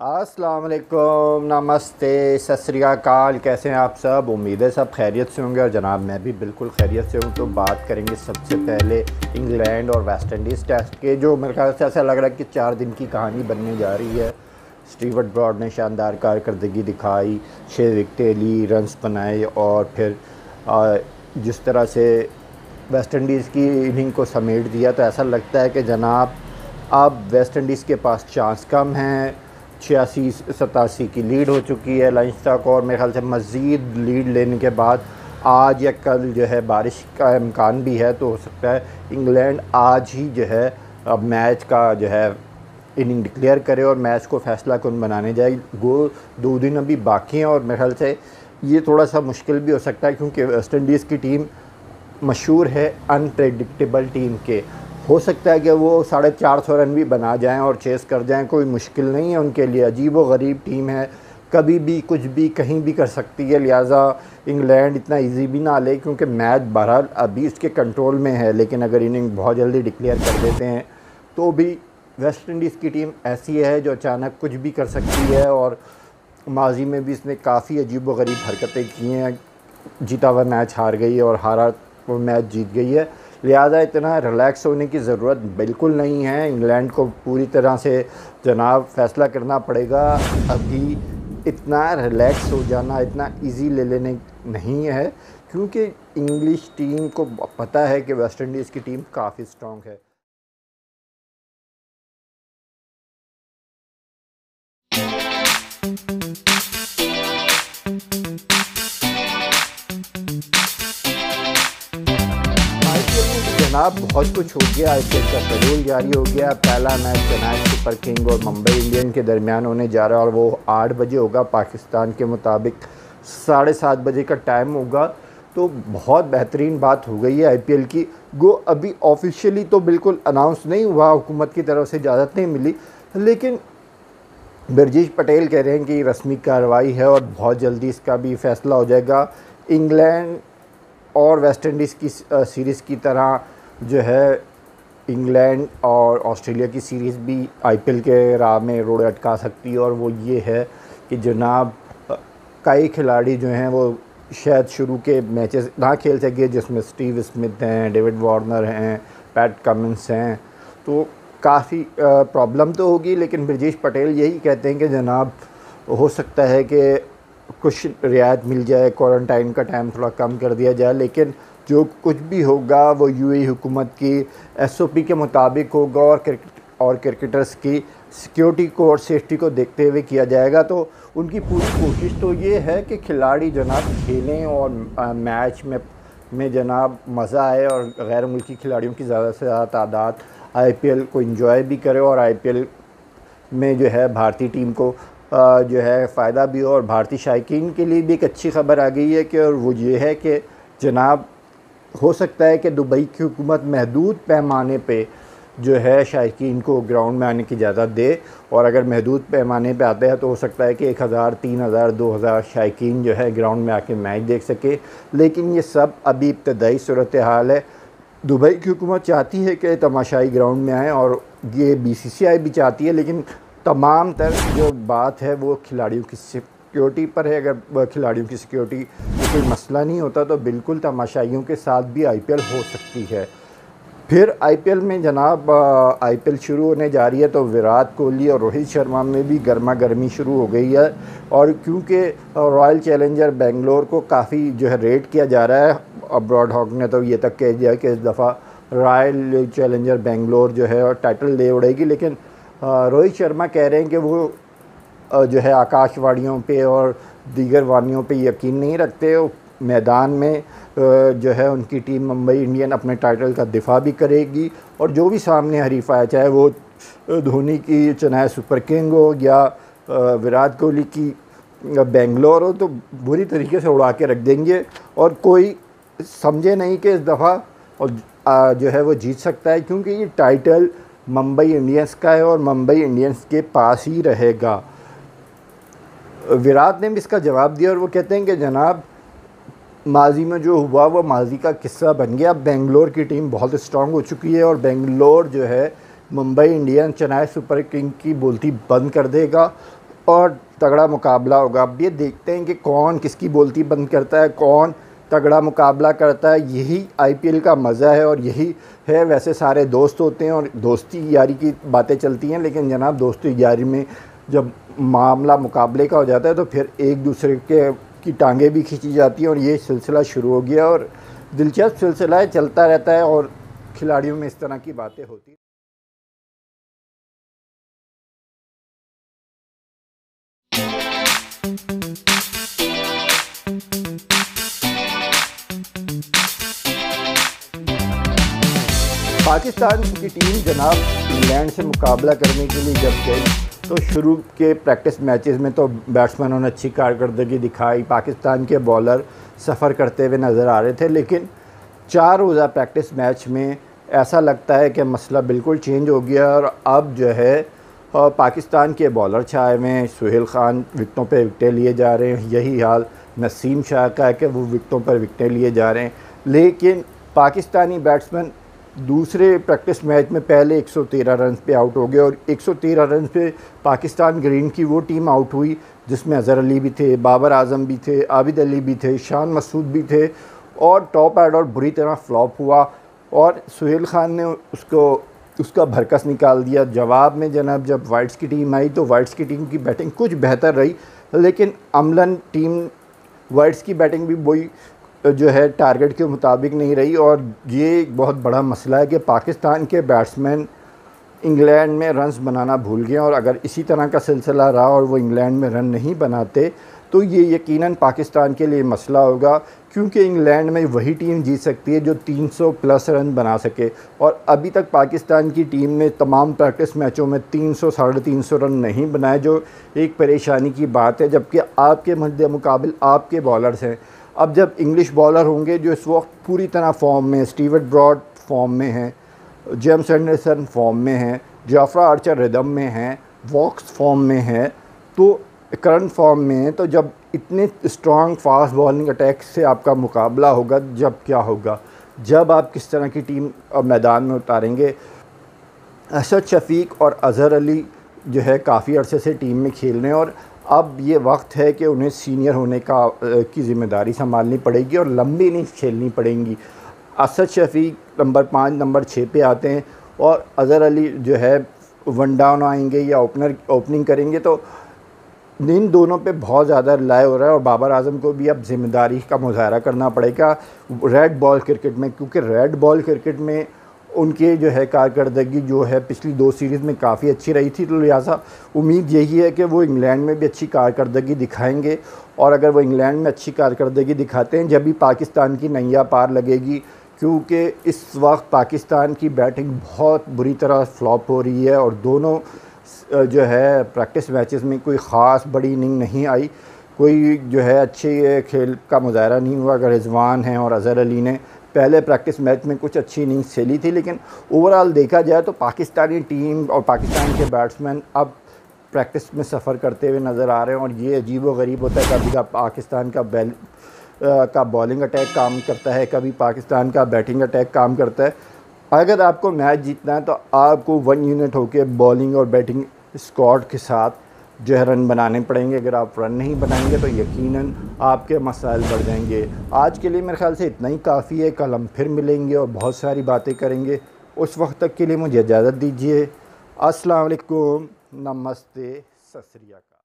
अस्सलाम वालेकुम नमस्ते सत कैसे हैं आप सब? उम्मीद है सब खैरियत से होंगे। और जनाब, मैं भी बिल्कुल खैरियत से हूँ। तो बात करेंगे सबसे पहले इंग्लैंड और वेस्ट इंडीज़ टेस्ट के, जो मेरे ख्याल से ऐसा लग रहा है कि चार दिन की कहानी बनने जा रही है। स्टीवर्ट ब्रॉड ने शानदार कारकर्दगी दिखाई छः विकटें ली, रन्स बनाए और फिर जिस तरह से वेस्ट इंडीज़ की इनिंग को समेट दिया तो ऐसा लगता है कि जनाब, अब वेस्ट इंडीज़ के पास चांस कम हैं। छियासी सतासी की लीड हो चुकी है। लंच तक और मेरे ख्याल से मज़ीद लीड लेने के बाद आज या कल जो है बारिश का इम्कान भी है तो हो सकता है इंग्लैंड आज ही जो है अब मैच का जो है इनिंग डिक्लेयर करे और मैच को फैसला कौन बनाने जाए। वो दो दिन अभी बाकी हैं और मेरे ख्याल से ये थोड़ा सा मुश्किल भी हो सकता है, क्योंकि वेस्ट इंडीज़ की टीम मशहूर है, अनप्रडिक्टेबल टीम के हो सकता है कि वो साढ़े चार सौ रन भी बना जाएँ और चेस कर जाएँ, कोई मुश्किल नहीं है उनके लिए। अजीब व गरीब टीम है। कभी भी, कुछ भी, कहीं भी कर सकती है, लिहाजा इंग्लैंड इतना इजी भी ना ले क्योंकि मैच बहरहाल अभी इसके कंट्रोल में है, लेकिन अगर इनिंग बहुत जल्दी डिक्लेयर कर देते हैं तो भी वेस्ट इंडीज़ की टीम ऐसी है जो अचानक कुछ भी कर सकती है और माजी में भी इसने काफ़ी अजीब व गरीब हरकतें की हैं। जीता हुआ मैच हार गई है और हारा वो मैच जीत गई है। लिहाजा इतना रिलैक्स होने की ज़रूरत बिल्कुल नहीं है। इंग्लैंड को पूरी तरह से जनाब फैसला करना पड़ेगा। अभी इतना रिलैक्स हो जाना, इतना इजी ले लेने नहीं है, क्योंकि इंग्लिश टीम को पता है कि वेस्ट इंडीज़ की टीम काफ़ी स्ट्रॉन्ग है। जनाब, बहुत कुछ हो गया। आईपीएल का शेड्यूल जारी हो गया। पहला मैच चेन्नई सुपर किंग और मुंबई इंडियन के दरमियान होने जा रहा है और वो आठ बजे होगा। पाकिस्तान के मुताबिक साढ़े सात बजे का टाइम होगा। तो बहुत बेहतरीन बात हो गई है आईपीएल की। गो, अभी ऑफिशियली तो बिल्कुल अनाउंस नहीं हुआ। हुकूमत की तरफ़ से इजाज़त नहीं मिली। लेकिन ब्रजेश पटेल कह रहे हैं कि रस्मी कार्रवाई है और बहुत जल्दी इसका भी फैसला हो जाएगा। इंग्लैंड और वेस्ट इंडीज़ की सीरीज़ की तरह जो है इंग्लैंड और ऑस्ट्रेलिया की सीरीज़ भी आईपीएल के राह में रोड अटका सकती है और वो ये है कि जनाब, कई खिलाड़ी जो हैं वो शायद शुरू के मैचेस ना खेल सके, जिसमें स्टीव स्मिथ हैं, डेविड वार्नर हैं, पैट कमिंस हैं। तो काफ़ी प्रॉब्लम तो होगी, लेकिन ब्रजेश पटेल यही कहते हैं कि जनाब, हो सकता है कि कुछ रियायत मिल जाए, क्वारंटाइन का टाइम थोड़ा कम कर दिया जाए, लेकिन जो कुछ भी होगा, वो यूएई हुकूमत की एसओपी के मुताबिक होगा और क्रिकेट और क्रिकेटर्स की सिक्योरिटी को और सेफ्टी को देखते हुए किया जाएगा। तो उनकी पूरी कोशिश तो ये है कि खिलाड़ी जनाब खेलें और मैच में में जनाब मज़ा आए और गैर मुल्की खिलाड़ियों की ज़्यादा से ज़्यादा तादाद आईपीएल को इन्जॉय भी करे और आईपीएल में जो है भारतीय टीम को जो है फ़ायदा भी हो। और भारतीय शायकीन के लिए भी एक अच्छी खबर आ गई है कि, और वो ये है कि जनाब हो सकता है कि दुबई की हुकूमत महदूद पैमाने पे जो है शायकीन को ग्राउंड में आने की इजाज़त दे और अगर महदूद पैमाने पे आते हैं तो हो सकता है कि एक हज़ार, तीन हज़ार, दो हज़ार शायकीन जो है ग्राउंड में आके मैच देख सके। लेकिन ये सब अभी इब्तदाई सूरत हाल है। दुबई की हुकूमत चाहती है कि तमाशाई ग्राउंड में आएँ और ये बी सी सी आई भी चाहती है, लेकिन तमाम तर जो बात है वो खिलाड़ियों की सिक्योरिटी पर है, अगर खिलाड़ियों की सिक्योरिटी तो कोई मसला नहीं होता तो बिल्कुल तमाशाइयों के साथ भी आईपीएल हो सकती है। फिर आईपीएल में जनाब आईपीएल शुरू होने जा रही है तो विराट कोहली और रोहित शर्मा में भी गर्मा गर्मी शुरू हो गई है। और क्योंकि रॉयल चैलेंजर बेंगलोर को काफ़ी जो है रेट किया जा रहा है, अब्रॉड हॉक ने तो ये तक कह दिया कि इस दफ़ा रॉयल चैलेंजर बेंगलोर जो है, और टाइटल ले उड़ेगी। लेकिन रोहित शर्मा कह रहे हैं कि वो जो है आकाशवाणियों पे और दीगर वानियों पे यकीन नहीं रखते मैदान में जो है उनकी टीम मुंबई इंडियन अपने टाइटल का दिफा भी करेगी और जो भी सामने हरीफ आया चाहे वो धोनी की, चेन्नई सुपर किंग हो या विराट कोहली की बेंगलोर हो तो बुरी तरीके से उड़ा के रख देंगे और कोई समझे नहीं कि इस दफ़ा और जो है वो जीत सकता है, क्योंकि ये टाइटल मुंबई इंडियंस का है और मुंबई इंडियंस के पास ही रहेगा। विराट ने भी इसका जवाब दिया और वो कहते हैं कि जनाब, माजी में जो हुआ, वो माजी का किस्सा बन गया। बेंगलोर की टीम बहुत स्ट्रांग हो चुकी है और बेंगलोर जो है, Mumbai Indian Chennai super king की बोलती बंद कर देगा और तगड़ा मुकाबला होगा। अब ये देखते हैं कि कौन किसकी बोलती बंद करता है, कौन तगड़ा मुकाबला करता है। यही आईपीएल का मज़ा है और यही है, वैसे सारे दोस्त होते हैं और दोस्ती यारी की बातें चलती हैं, लेकिन जनाब, दोस्ती यारी में जब मामला मुकाबले का हो जाता है तो फिर एक दूसरे के, की टांगें भी खींची जाती हैं और ये सिलसिला शुरू हो गया और दिलचस्प सिलसिला है, चलता रहता है और खिलाड़ियों में इस तरह की बातें होती पाकिस्तान की टीम जनाब इंग्लैंड से मुकाबला करने के लिए जब गई तो शुरू के प्रैक्टिस मैचेस में तो बैट्समैनों ने अच्छी कारकर्दगी दिखाई, पाकिस्तान के बॉलर सफ़र करते हुए नज़र आ रहे थे, लेकिन चार रोज़ा प्रैक्टिस मैच में ऐसा लगता है कि मसला बिल्कुल चेंज हो गया और अब जो है पाकिस्तान के बॉलर छाए हुए हैं। सुहेल ख़ान विकटों पर विकटें लिए जा रहे हैं। यही हाल नसीम शाह का है कि वो विकटों पर विकटें लिए जा रहे हैं। लेकिन पाकिस्तानी बैट्समैन दूसरे प्रैक्टिस मैच में पहले 113 रन पे आउट हो गए और 113 रन पे पाकिस्तान ग्रीन की वो टीम आउट हुई, जिसमें अज़हर अली भी थे बाबर आज़म भी थे आबिद अली भी थे शान मसूद भी थे और टॉप और बुरी तरह फ्लॉप हुआ और सुहेल ख़ान ने उसको, उसका भरकस निकाल दिया। जवाब में जनाब जब वाइट्स की टीम आई तो वाइट्स की टीम की बैटिंग कुछ बेहतर रही, लेकिन अमलन टीम वाइट्स की बैटिंग भी वही जो है टारगेट के मुताबिक नहीं रही और ये एक बहुत बड़ा मसला है कि पाकिस्तान के बैट्समैन इंग्लैंड में रन्स बनाना भूल गए और अगर इसी तरह का सिलसिला रहा और वो इंग्लैंड में रन नहीं बनाते तो ये यकीनन पाकिस्तान के लिए मसला होगा, क्योंकि इंग्लैंड में वही टीम जीत सकती है जो 300 प्लस रन बना सके। और अभी तक पाकिस्तान की टीम ने तमाम प्रैक्टिस मैचों में 300 साढ़े तीन रन नहीं बनाए, जो एक परेशानी की बात है, जबकि आपके मध्य मुकाबल आपके बॉलर्स हैं। अब जब इंग्लिश बॉलर होंगे जो इस वक्त पूरी तरह फॉर्म में स्टीवर्ट ब्रॉड फॉर्म में हैं जेम्स एंडरसन फॉर्म में हैं जाफरा आर्चर रिदम में हैं वॉक्स फॉर्म में हैं तो करंट फॉर्म में हैं तो जब इतने स्ट्रॉन्ग फास्ट बॉलिंग अटैक से आपका मुकाबला होगा, जब क्या होगा? जब आप किस तरह की टीम मैदान में उतारेंगे? असद शफीक और अज़हर अली जो है काफ़ी अरसे से टीम में खेल रहे हैं और अब ये वक्त है कि उन्हें सीनियर होने का की ज़िम्मेदारी संभालनी पड़ेगी और लंबी इनिंग्स खेलनी पड़ेंगी। असद शफीक नंबर पाँच, नंबर छः पे आते हैं और अज़हर अली जो है वन डाउन आएँगे या ओपनर ओपनिंग करेंगे तो इन दोनों पे बहुत ज़्यादा रिलाय हो रहा है और बाबर आज़म को भी अब ज़िम्मेदारी का मुजाहरा करना पड़ेगा। रेड बॉल क्रिकेट में, क्योंकि रेड बॉल क्रिकेट में उनके जो है कारकर्दगी जो है पिछली दो सीरीज़ में काफ़ी अच्छी रही थी। तो लिहाजा उम्मीद यही है कि वो इंग्लैंड में भी अच्छी कारकर्दगी दिखाएँगे और अगर वो इंग्लैंड में अच्छी कारकर्दगी दिखाते हैं, जब भी पाकिस्तान की नैया पार लगेगी, क्योंकि इस वक्त पाकिस्तान की बैटिंग बहुत बुरी तरह फ्लॉप हो रही है और दोनों जो है प्रैक्टिस मैचेस में कोई ख़ास बड़ी इनिंग नहीं आई। कोई जो है अच्छे खेल का मुजाहरा नहीं हुआ, अगर रिजवान हैं और अज़हर अली ने पहले प्रैक्टिस मैच में कुछ अच्छी इनिंग्स खेली थी, लेकिन ओवरऑल देखा जाए तो पाकिस्तानी टीम और पाकिस्तान के बैट्समैन अब प्रैक्टिस में सफ़र करते हुए नज़र आ रहे हैं और ये अजीब व गरीब होता है, कभी का पाकिस्तान का बैल का बॉलिंग अटैक काम करता है, कभी पाकिस्तान का बैटिंग अटैक काम करता है। अगर आपको मैच जीतना है तो आपको वन यूनिट होकर बॉलिंग और बैटिंग स्क्वाड के साथ जो है रन बनाने पड़ेंगे। अगर आप रन नहीं बनाएँगे तो यकीनन आपके मसाइल बढ़ जाएँगे। आज के लिए मेरे ख्याल से इतना ही काफ़ी है। कल हम फिर मिलेंगे और बहुत सारी बातें करेंगे। उस वक्त तक के लिए मुझे इजाज़त दीजिए। अस्सलाम वालेकुम। नमस्ते। सत